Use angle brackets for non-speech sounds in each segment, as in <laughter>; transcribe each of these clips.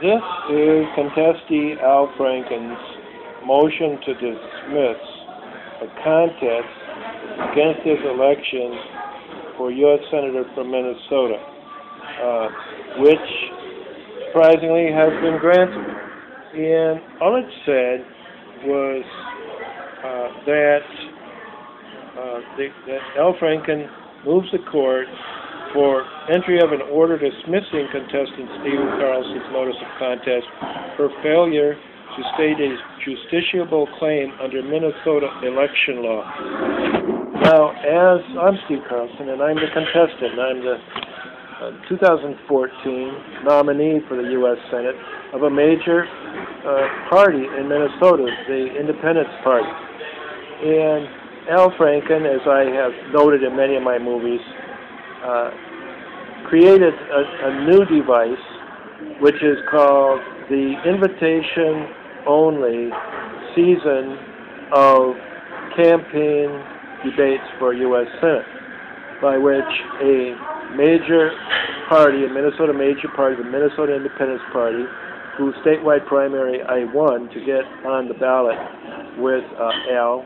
This is contestee Al Franken's motion to dismiss a contest against his election for U.S. Senator from Minnesota, uh, which surprisingly has been granted. And all it said was uh, that, uh, the, that Al Franken moves the court for entry of an order dismissing contestant Stephen Carlson's notice of contest for failure to state a justiciable claim under Minnesota election law. Now, as I'm Steve Carlson, and I'm the contestant, I'm the uh, 2014 nominee for the U.S. Senate of a major uh, party in Minnesota, the Independence Party. And Al Franken, as I have noted in many of my movies, uh, created a, a, new device which is called the invitation only season of campaign debates for U.S. Senate, by which a major party, a Minnesota major party, the Minnesota Independence Party, whose statewide primary I won to get on the ballot with uh, Al,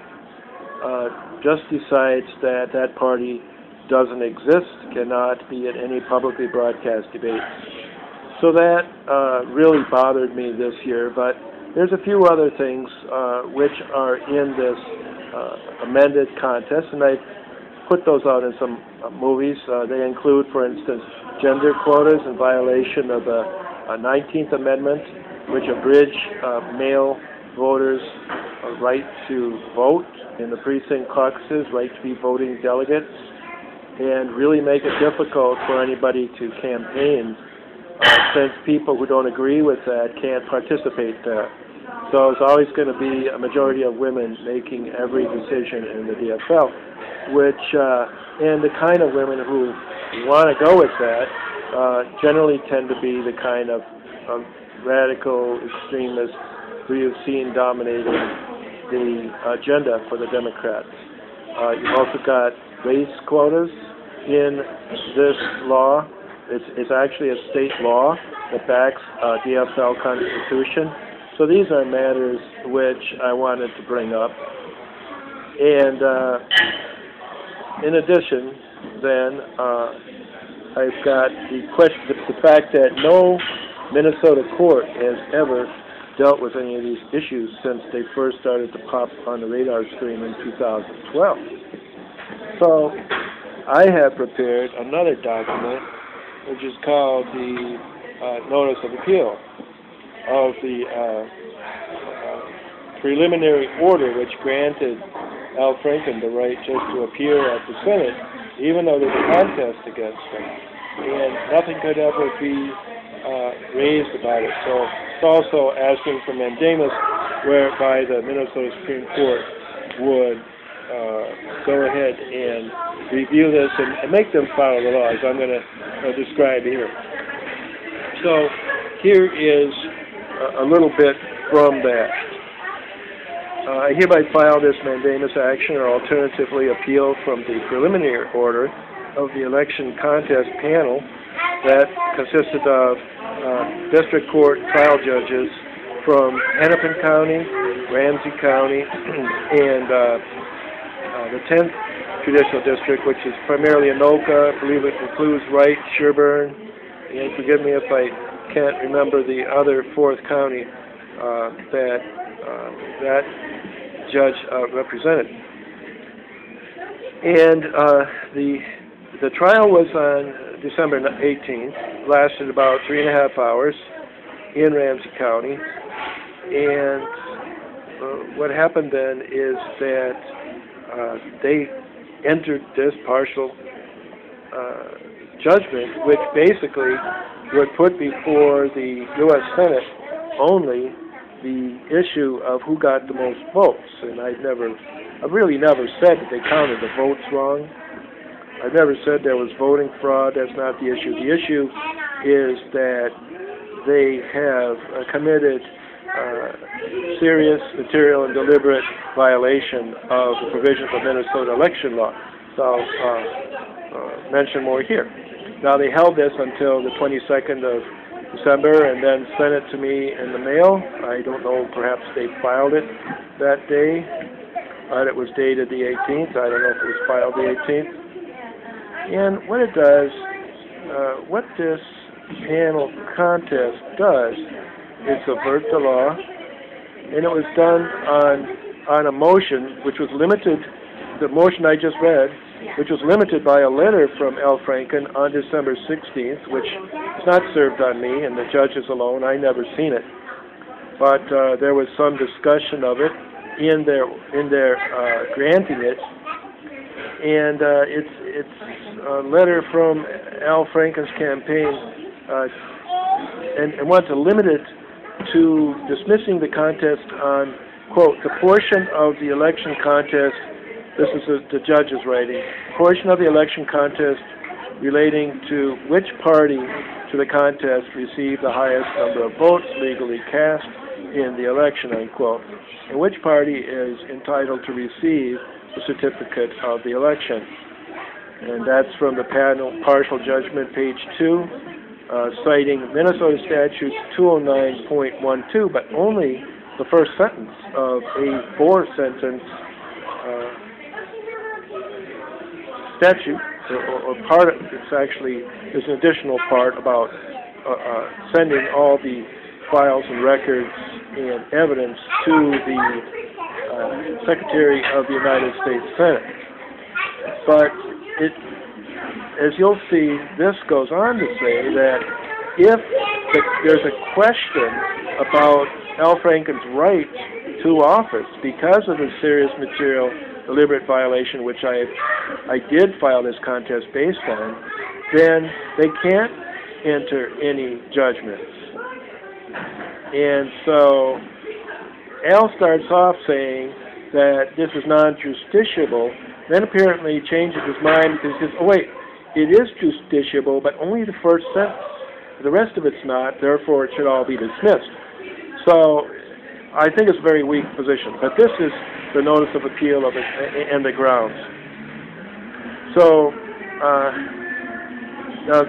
uh, just decides that that party doesn't exist, cannot be at any publicly broadcast debate. So that uh, really bothered me this year, but there's a few other things uh, which are in this uh, amended contest, and I put those out in some uh, movies. Uh, they include, for instance, gender quotas in violation of the 19th Amendment, which abridge uh, male voters' right to vote in the precinct caucuses, right to be voting delegates and really make it difficult for anybody to campaign uh, since people who don't agree with that can't participate there. So it's always going to be a majority of women making every decision in the DFL, which, uh, and the kind of women who want to go with that uh, generally tend to be the kind of um, radical extremists who you've seen dominating the agenda for the Democrats. Uh, you've also got race quotas in this law. It's, it's actually a state law that backs uh, DFL Constitution. So these are matters which I wanted to bring up. And uh, in addition, then uh, I've got the question, the fact that no Minnesota court has ever dealt with any of these issues since they first started to pop on the radar screen in 2012. So I have prepared another document which is called the uh, Notice of Appeal of the uh, uh, preliminary order which granted Al Franken the right just to appear at the Senate, even though there's a contest against him. And nothing could ever be uh, raised about it. So it's also asking for mandamus, whereby the Minnesota Supreme Court would uh, go ahead and review this and, and, make them follow the laws I'm going to uh, describe here. So here is a, a little bit from that. Uh, I hereby file this mandamus action or alternatively appeal from the preliminary order of the election contest panel that consisted of uh, district court trial judges from Hennepin County, Ramsey County, <clears throat> and uh, the 10th Judicial District, which is primarily Anoka. I believe it includes Wright, Sherburne, and forgive me if I can't remember the other fourth county uh, that uh, that judge uh, represented. And uh, the the trial was on December 18th, lasted about three and a half hours in Ramsey County, and uh, what happened then is that uh, they entered this partial uh, judgment, which basically would put before the U.S. Senate only the issue of who got the most votes. And I've never, I've really never said that they counted the votes wrong. I've never said there was voting fraud. That's not the issue. The issue is that they have uh, committed uh, serious, material, and deliberate violation of the provisions of Minnesota election law. So I'll uh, uh, mention more here. Now they held this until the 22nd of December and then sent it to me in the mail. I don't know, perhaps they filed it that day. But it was dated the 18th. I don't know if it was filed the 18th. And what it does, uh, what this panel contest does is subvert the law, and it was done on on a motion which was limited. The motion I just read which was limited by a letter from Al Franken on December 16th, which is not served on me, and the judges alone. I never seen it, but uh, there was some discussion of it in their in their uh, granting it, and uh, it's it's a letter from Al Franken's campaign, uh, and, and wants to limit it to dismissing the contest on quote the portion of the election contest this is a, the judge's writing. Portion of the election contest relating to which party to the contest received the highest number of votes legally cast in the election, unquote, and which party is entitled to receive the certificate of the election. And that's from the panel partial judgment, page 2, uh, citing Minnesota Statutes 209.12, but only the first sentence of a four sentence uh, statute, or, or part of it's actually there's an additional part about uh, uh, sending all the files and records and evidence to the uh, Secretary of the United States Senate. But it, as you'll see, this goes on to say that if the, there's a question about Al Franken's right to office because of the serious material deliberate violation, which I I did file this contest based on, then they can't enter any judgments. And so Al starts off saying that this is non-justiciable, then apparently changes his mind because he says, oh wait, it is justiciable, but only the first sentence. The rest of it's not, therefore it should all be dismissed. So I think it's a very weak position. But this is the notice of appeal of it and the grounds. So uh, now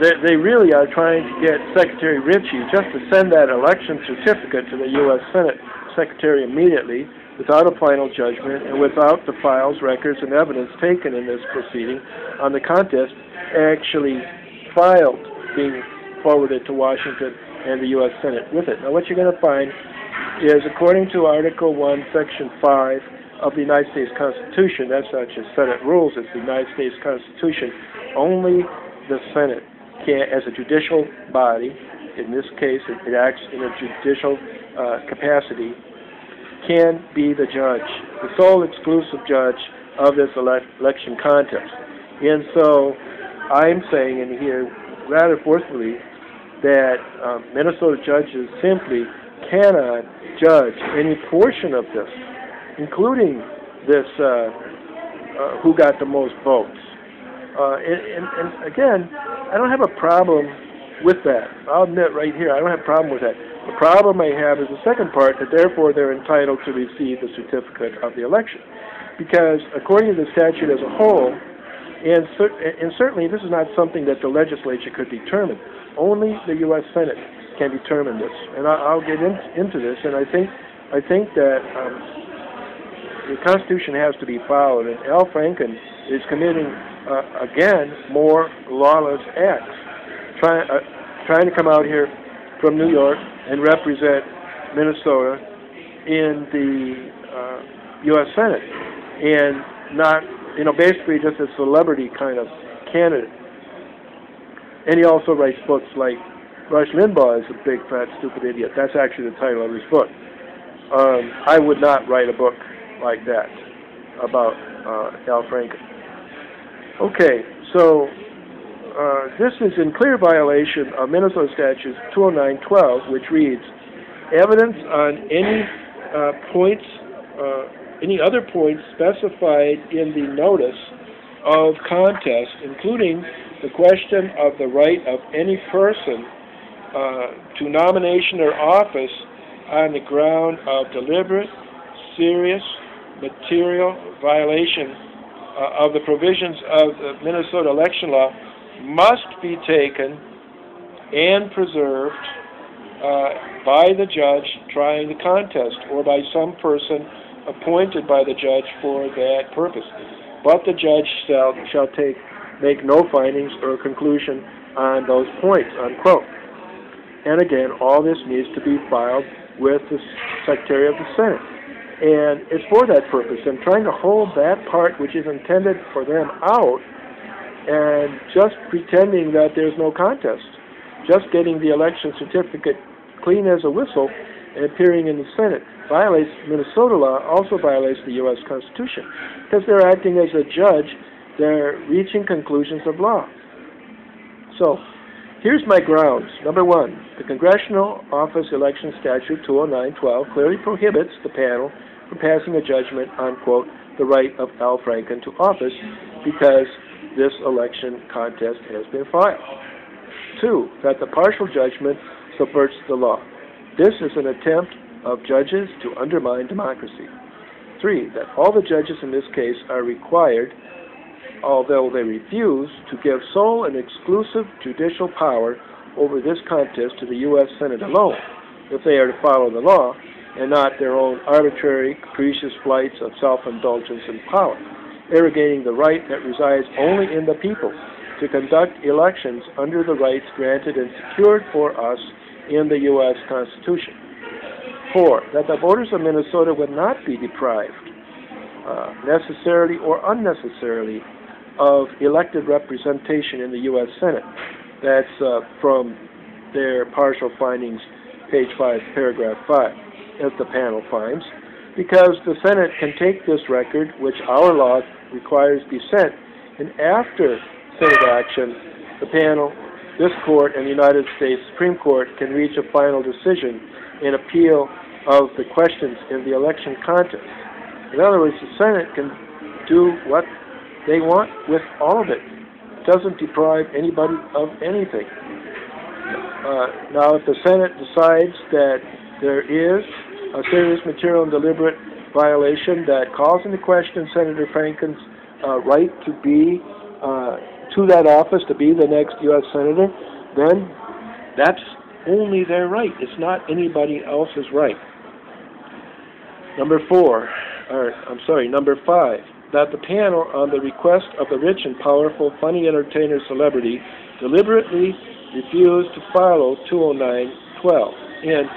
they, they really are trying to get Secretary Ritchie just to send that election certificate to the U.S. Senate Secretary immediately without a final judgment and without the files, records, and evidence taken in this proceeding on the contest actually filed being forwarded to Washington and the U.S. Senate with it. Now, what you're going to find is according to Article 1, Section 5 of the United States Constitution, that's not just Senate rules, it's the United States Constitution, only the Senate can, as a judicial body, in this case it, acts in a judicial uh, capacity, can be the judge, the sole exclusive judge of this ele election contest. And so I'm saying in here rather forcefully that um, Minnesota judges simply cannot judge any portion of this, including this uh, uh, who got the most votes. Uh, and, and, and again, I don't have a problem with that. I'll admit right here, I don't have a problem with that. The problem I have is the second part, that therefore they're entitled to receive the certificate of the election. Because according to the statute as a whole, and, cer- and certainly this is not something that the legislature could determine, only the U.S. Senate can determine this. And I, will get in, into this, and I think I think that um, the Constitution has to be followed, and Al Franken is committing uh, again more lawless acts, trying uh, trying to come out here from New York and represent Minnesota in the uh, U.S. Senate, and not you know basically just a celebrity kind of candidate. And he also writes books like Rush Limbaugh is a big, fat, stupid idiot. That's actually the title of his book. Um, I would not write a book like that about uh, Al Franken. Okay, so this is in clear violation of Minnesota Statute 209.12, which reads, evidence on any uh, points, uh, any other points specified in the notice of contest, including the question of the right of any person uh, to nomination or office on the ground of deliberate, serious, material violation uh, of the provisions of the Minnesota election law must be taken and preserved uh, by the judge trying the contest or by some person appointed by the judge for that purpose. But the judge shall, shall take, make no findings or conclusion on those points, unquote. And again, all this needs to be filed with the Secretary of the Senate. And it's for that purpose. And trying to hold that part which is intended for them out and just pretending that there's no contest, just getting the election certificate clean as a whistle and appearing in the Senate violates Minnesota law, also violates the U.S. Constitution because they're acting as a judge, they're reaching conclusions of law. So, here's my grounds. Number one, the Congressional Office Election Statute 209-12 clearly prohibits the panel from passing a judgment on, quote, the right of Al Franken to office because this election contest has been filed. Two, that the partial judgment subverts the law. This is an attempt of judges to undermine democracy. Three, that all the judges in this case are required, although they refuse, to give sole and exclusive judicial power over this contest to the U.S. Senate alone, if they are to follow the law, and not their own arbitrary, capricious flights of self-indulgence and power, arrogating the right that resides only in the people to conduct elections under the rights granted and secured for us in the U.S. Constitution. Four, that the voters of Minnesota would not be deprived, uh, necessarily or unnecessarily, of elected representation in the U.S. Senate. That's uh, from their partial findings, page 5, paragraph 5 as the panel finds, because the Senate can take this record, which our law requires be sent, and after Senate action, the panel, this court, and the United States Supreme Court can reach a final decision in appeal of the questions in the election contest. In other words, the Senate can do what they want with all of it. It doesn't deprive anybody of anything. Uh, now, if the Senate decides that there is a serious material and deliberate violation that calls into question Senator Franken's uh, right to be uh, to that office, to be the next U.S. Senator, then that's only their right. It's not anybody else's right. Number four, or I'm sorry, number five, that the panel, on the request of the rich and powerful funny entertainer celebrity, deliberately refused to follow 209.12. And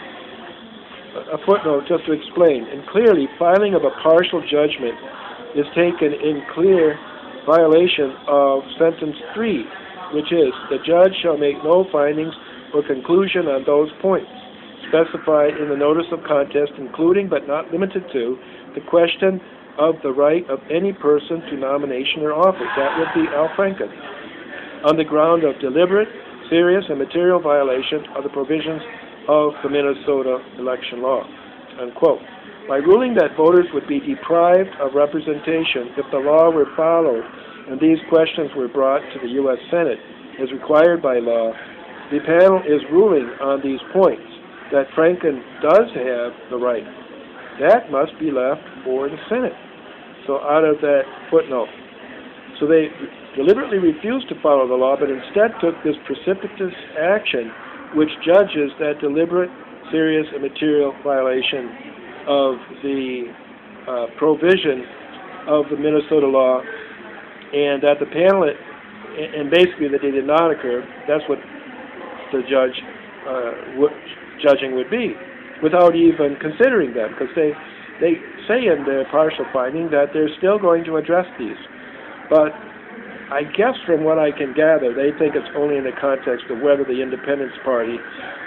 a footnote just to explain. And clearly, filing of a partial judgment is taken in clear violation of sentence 3, which is, the judge shall make no findings or conclusion on those points specified in the notice of contest, including but not limited to the question of the right of any person to nomination or office. That would be Al Franken. On the ground of deliberate, serious, and material violation of the provisions of the Minnesota election law. Unquote. By ruling that voters would be deprived of representation if the law were followed and these questions were brought to the U.S. Senate as required by law, the panel is ruling on these points that Franken does have the right. That must be left for the Senate. So out of that footnote. So they deliberately refused to follow the law, but instead took this precipitous action which judges that deliberate, serious, and material violation of the uh, provision of the Minnesota law, and that the panel, and basically that they did not occur. That's what the judge uh, judging would be, without even considering them, because they they say in their partial finding that they're still going to address these, but I guess from what I can gather, they think it's only in the context of whether the Independence Party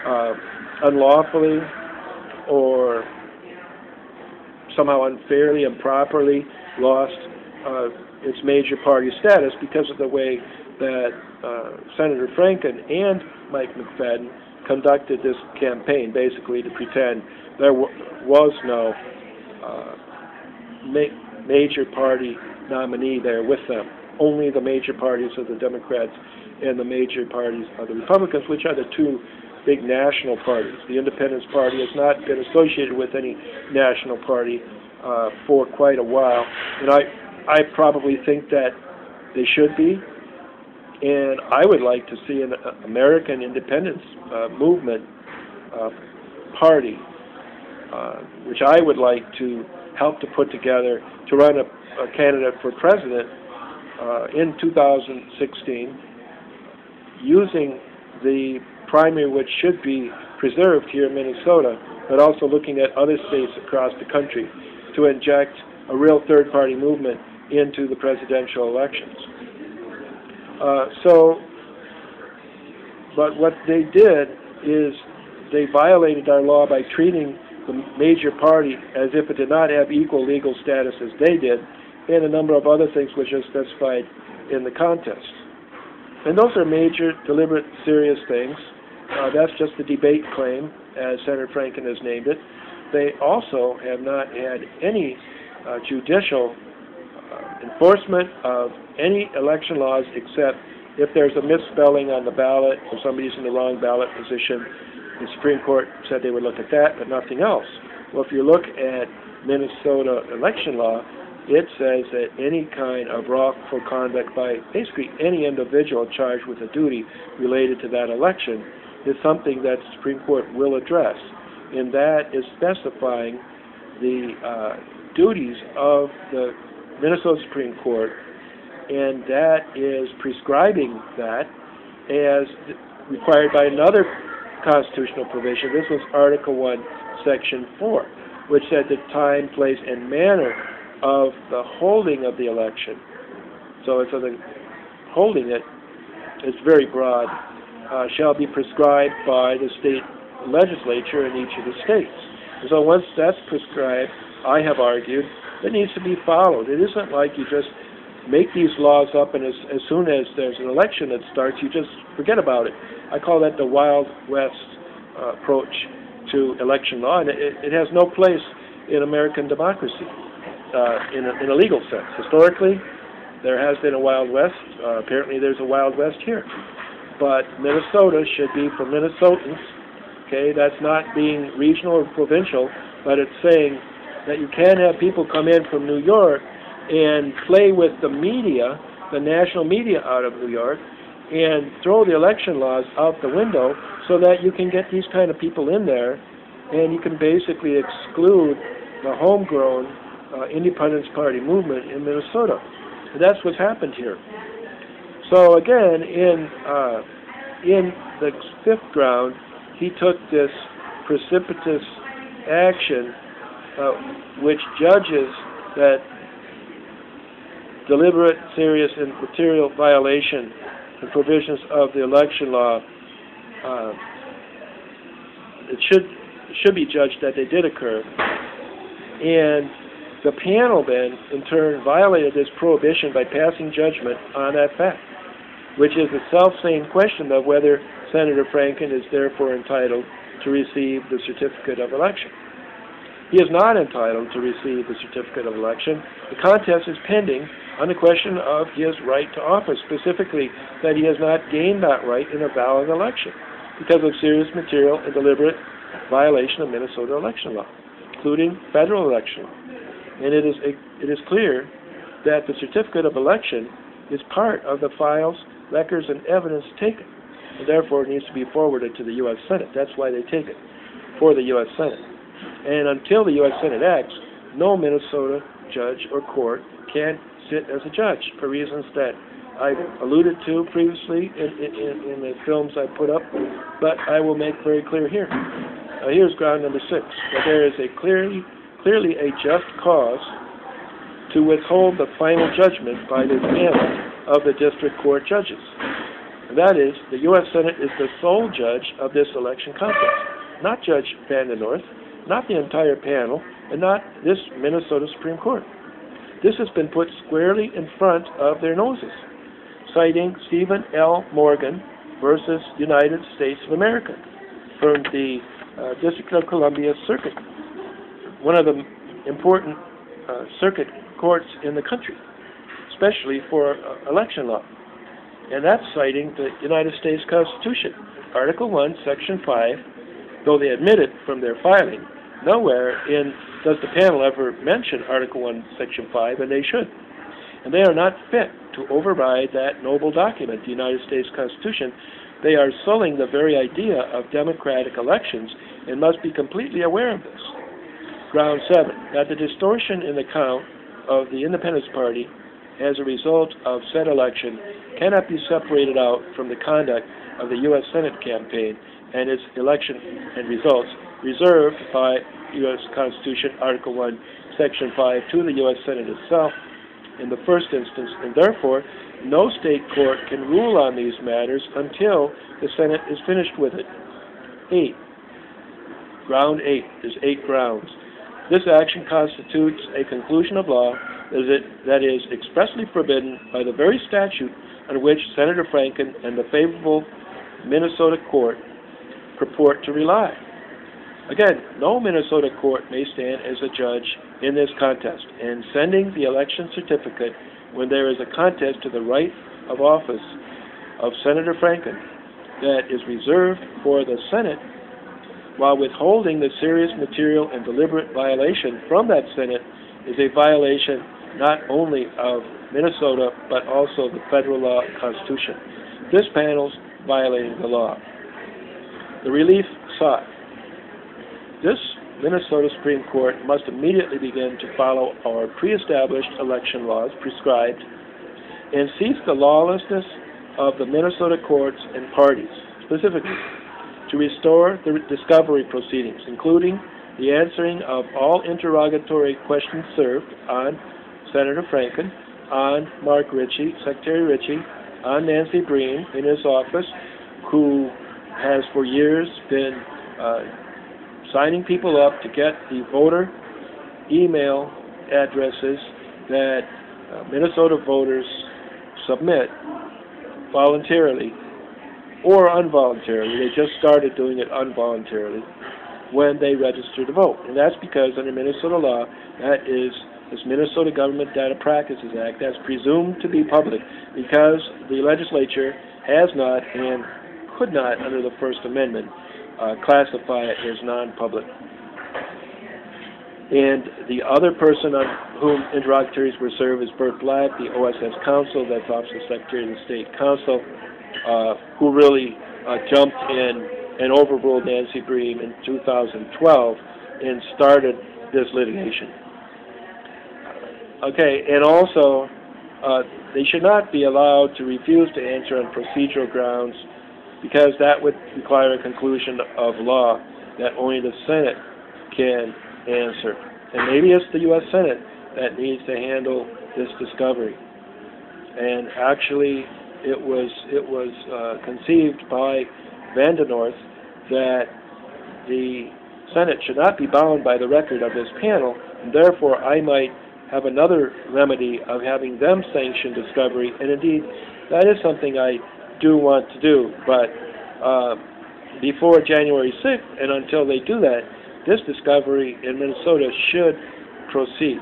uh, unlawfully or somehow unfairly, and improperly lost uh, its major party status because of the way that uh, Senator Franken and Mike McFadden conducted this campaign, basically to pretend there was no uh, ma major party nominee there with them only the major parties of the Democrats and the major parties of the Republicans, which are the two big national parties. The Independence Party has not been associated with any national party uh, for quite a while, and I, I probably think that they should be. And I would like to see an uh, American independence uh, movement uh, party, uh, which I would like to help to put together to run a, a candidate for president uh, in 2016 using the primary which should be preserved here in Minnesota, but also looking at other states across the country to inject a real third-party movement into the presidential elections. Uh, so, but what they did is they violated our law by treating the major party as if it did not have equal legal status as they did, and a number of other things which are specified in the contest. And those are major, deliberate, serious things. Uh, that's just the debate claim, as Senator Franken has named it. They also have not had any uh, judicial uh, enforcement of any election laws except if there's a misspelling on the ballot or somebody's in the wrong ballot position. The Supreme Court said they would look at that, but nothing else. Well, if you look at Minnesota election law, it says that any kind of wrongful conduct by basically any individual charged with a duty related to that election is something that the Supreme Court will address. And that is specifying the uh, duties of the Minnesota Supreme Court, and that is prescribing that as required by another constitutional provision. This was Article 1, Section 4, which said the time, place, and manner of the holding of the election. So, so the holding it is very broad, uh, shall be prescribed by the state legislature in each of the states. And so once that's prescribed, I have argued, it needs to be followed. It isn't like you just make these laws up and as, as soon as there's an election that starts, you just forget about it. I call that the Wild West uh, approach to election law, and it, it has no place in American democracy uh, in, a, in a legal sense. Historically, there has been a Wild West. Uh, apparently, there's a Wild West here. But Minnesota should be for Minnesotans. Okay, that's not being regional or provincial, but it's saying that you can't have people come in from New York and play with the media, the national media out of New York, and throw the election laws out the window so that you can get these kind of people in there and you can basically exclude the homegrown uh, Independence Party movement in Minnesota. And that's what's happened here. So again, in uh, in the fifth ground, he took this precipitous action, uh, which judges that deliberate, serious, and material violation the provisions of the election law. Uh, it should should be judged that they did occur, and the panel then, in turn, violated this prohibition by passing judgment on that fact, which is the self-same question of whether Senator Franken is therefore entitled to receive the certificate of election. He is not entitled to receive the certificate of election. The contest is pending on the question of his right to office, specifically that he has not gained that right in a valid election because of serious material and deliberate violation of Minnesota election law, including federal election law. And it is, it is clear that the certificate of election is part of the files, records, and evidence taken, and therefore it needs to be forwarded to the U.S. Senate. That's why they take it, for the U.S. Senate. And until the U.S. Senate acts, no Minnesota judge or court can sit as a judge for reasons that I've alluded to previously in, in, in the films I put up, but I will make very clear here. Uh, here's ground number six. That there is a clearly clearly a just cause to withhold the final judgment by the panel of the district court judges. That is, the U.S. Senate is the sole judge of this election contest, not Judge Vanden North, not the entire panel, and not this Minnesota Supreme Court. This has been put squarely in front of their noses, citing Stephen L. Morgan versus United States of America from the uh, District of Columbia Circuit one of the important uh, circuit courts in the country, especially for uh, election law. And that's citing the United States Constitution, Article 1, Section 5, though they admit it from their filing. Nowhere in does the panel ever mention Article 1, Section 5, and they should. And they are not fit to override that noble document, the United States Constitution, they are sullying the very idea of democratic elections and must be completely aware of this. Ground 7, that the distortion in the count of the Independence Party as a result of said election cannot be separated out from the conduct of the U.S. Senate campaign and its election and results reserved by U.S. Constitution, Article 1, Section 5, to the U.S. Senate itself in the first instance, and therefore no state court can rule on these matters until the Senate is finished with it. 8. Ground 8. There's eight grounds. This action constitutes a conclusion of law that is expressly forbidden by the very statute on which Senator Franken and the favorable Minnesota court purport to rely. Again, no Minnesota court may stand as a judge in this contest, and sending the election certificate when there is a contest to the right of office of Senator Franken that is reserved for the Senate while withholding the serious material and deliberate violation from that Senate is a violation not only of Minnesota but also the federal law and Constitution. This panel's violating the law. The relief sought. This Minnesota Supreme Court must immediately begin to follow our pre-established election laws prescribed and cease the lawlessness of the Minnesota courts and parties, specifically to restore the discovery proceedings, including the answering of all interrogatory questions served on Senator Franken, on Mark Ritchie, Secretary Ritchie, on Nancy Breen in his office, who has for years been uh, signing people up to get the voter email addresses that uh, Minnesota voters submit voluntarily or involuntarily. They just started doing it involuntarily when they register to vote. And that's because under Minnesota law, that is this Minnesota Government Data Practices Act that's presumed to be public because the legislature has not and could not, under the First Amendment, uh, classify it as non-public. And the other person on whom interrogatories were served is Bert Black, the OSS counsel, that's Office of Secretary of the State Counsel, uh, who really uh, jumped in and overruled Nancy Breen in 2012 and started this litigation. Okay, and also, uh, they should not be allowed to refuse to answer on procedural grounds because that would require a conclusion of law that only the Senate can answer. And maybe it's the U.S. Senate that needs to handle this discovery. And actually, it was it was uh, conceived by North that the Senate should not be bound by the record of this panel, and therefore I might have another remedy of having them sanction discovery, and indeed, that is something I do want to do, but uh, before January 6th, and until they do that, this discovery in Minnesota should proceed.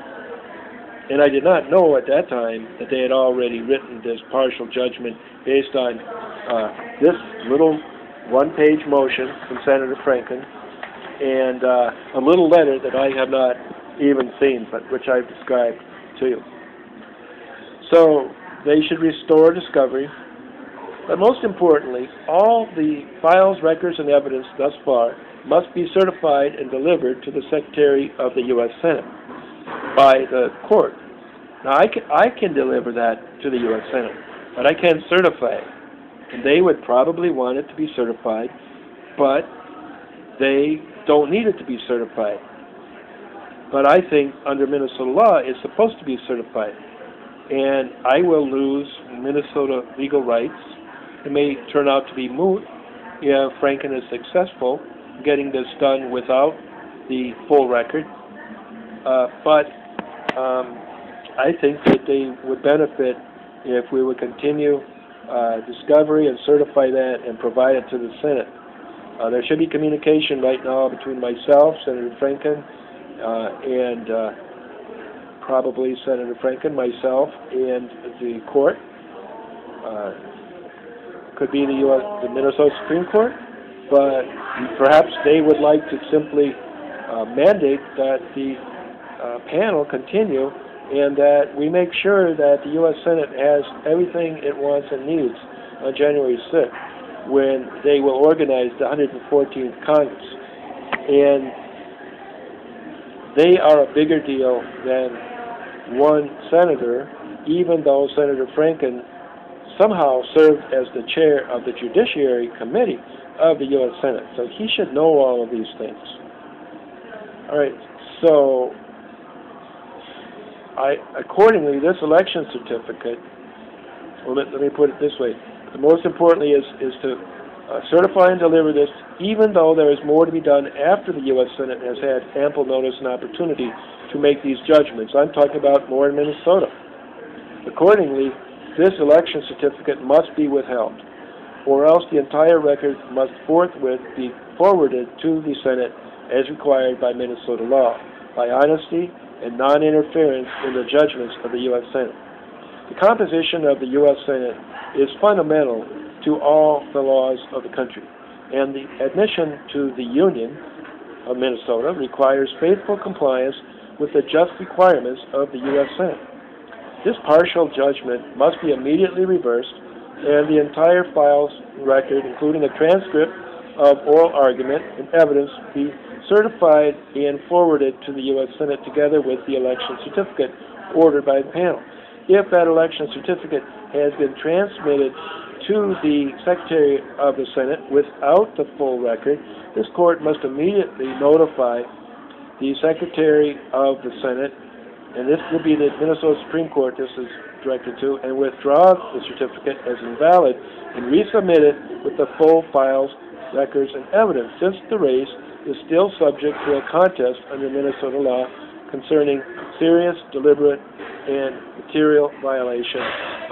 And I did not know at that time that they had already written this partial judgment based on uh, this little one-page motion from Senator Franken and uh, a little letter that I have not even seen, but which I've described to you. So they should restore discovery but most importantly, all the files, records, and evidence thus far must be certified and delivered to the Secretary of the U.S. Senate by the court. Now, I can, I can deliver that to the U.S. Senate, but I can't certify it. And they would probably want it to be certified, but they don't need it to be certified. But I think under Minnesota law, it's supposed to be certified. And I will lose Minnesota legal rights it may turn out to be moot if Franken is successful getting this done without the full record. Uh, but um, I think that they would benefit if we would continue uh, discovery and certify that and provide it to the Senate. Uh, there should be communication right now between myself, Senator Franken, uh, and uh, probably Senator Franken, myself, and the court. Uh, could be the U.S. the Minnesota Supreme Court, but perhaps they would like to simply mandate that the Uh, panel continue and that we make sure that the U.S. Senate has everything it wants and needs on January 6th when they will organize the 114th Congress. And they are a bigger deal than one senator, even though Senator Franken somehow served as the chair of the Judiciary Committee of the U.S. Senate. So he should know all of these things. All right, so I, accordingly, this election certificate, well, let, let me put it this way. The most importantly is, is to uh, certify and deliver this, even though there is more to be done after the U.S. Senate has had ample notice and opportunity to make these judgments. I'm talking about more in Minnesota. Accordingly, this election certificate must be withheld, or else the entire record must forthwith be forwarded to the Senate as required by Minnesota law, by honesty and non-interference in the judgments of the U.S. Senate. The composition of the U.S. Senate is fundamental to all the laws of the country, and the admission to the Union of Minnesota requires faithful compliance with the just requirements of the U.S. Senate. This partial judgment must be immediately reversed, and the entire files record, including a transcript of oral argument and evidence, be certified and forwarded to the U.S. Senate together with the election certificate ordered by the panel. If that election certificate has been transmitted to the Secretary of the Senate without the full record, this court must immediately notify the Secretary of the Senate, and this will be the Minnesota Supreme Court this is directed to, and withdraw the certificate as invalid and resubmit it with the full files, records, and evidence, since the race is still subject to a contest under Minnesota law concerning serious, deliberate, and material violation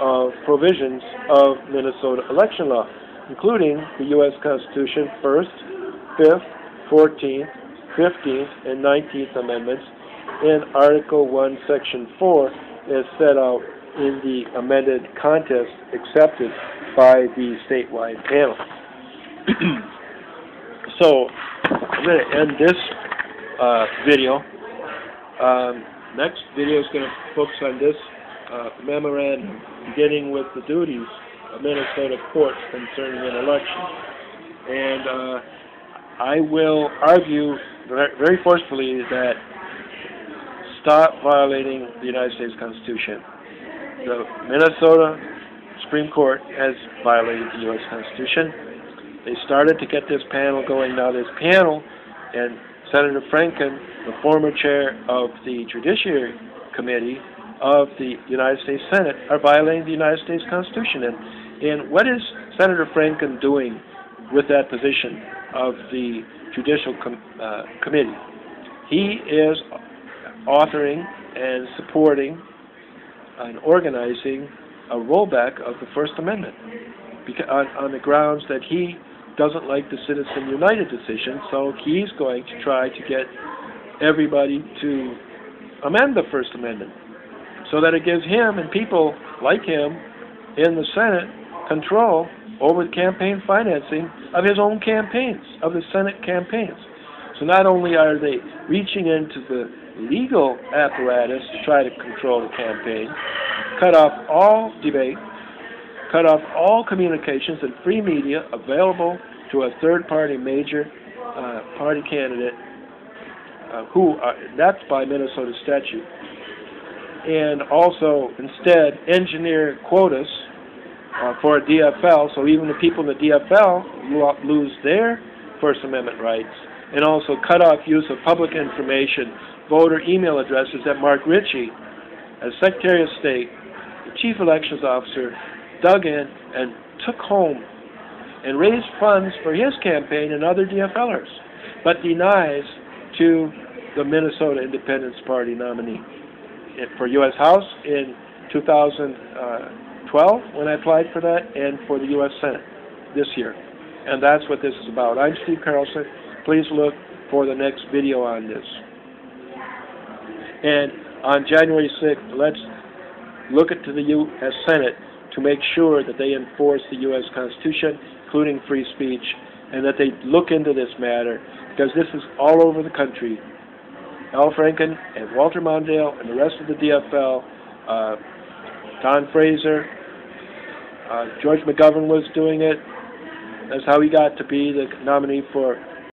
of provisions of Minnesota election law, including the U.S. Constitution 1st, 5th, 14th, 15th, and 19th Amendments, and Article 1, Section 4, as set out in the amended contest accepted by the statewide panel. <clears throat> so, I'm going to end this uh, video. Um, next video is going to focus on this uh, memorandum beginning with the duties of Minnesota courts concerning an election. And uh, I will argue very forcefully that stop violating the United States Constitution. The Minnesota Supreme Court has violated the U.S. Constitution. They started to get this panel going. Now this panel and Senator Franken, the former chair of the Judiciary Committee, of the United States Senate are violating the United States Constitution. And, and what is Senator Franken doing with that position of the Judicial com uh, Committee? He is authoring and supporting and organizing a rollback of the First Amendment on, on the grounds that he doesn't like the Citizen United decision, so he's going to try to get everybody to amend the First Amendment so that it gives him and people like him in the Senate control over the campaign financing of his own campaigns, of the Senate campaigns. So not only are they reaching into the legal apparatus to try to control the campaign, cut off all debate, cut off all communications and free media available to a third party major uh, party candidate uh, who, are, that's by Minnesota statute. And also instead engineer quotas uh, for a DFL, so even the people in the DFL lose their First Amendment rights, and also cut off use of public information, voter email addresses that Mark Ritchie, as Secretary of State, the Chief Elections Officer, dug in and took home and raised funds for his campaign and other DFLers, but denies to the Minnesota Independence Party nominee for U.S. House in 2012 when I applied for that, and for the U.S. Senate this year. And that's what this is about. I'm Steve Carlson. Please look for the next video on this. And on January 6th, let's look into the U.S. Senate to make sure that they enforce the U.S. Constitution, including free speech, and that they look into this matter, because this is all over the country Al Franken and Walter Mondale and the rest of the DFL, uh, Don Fraser, uh, George McGovern was doing it. That's how he got to be the nominee for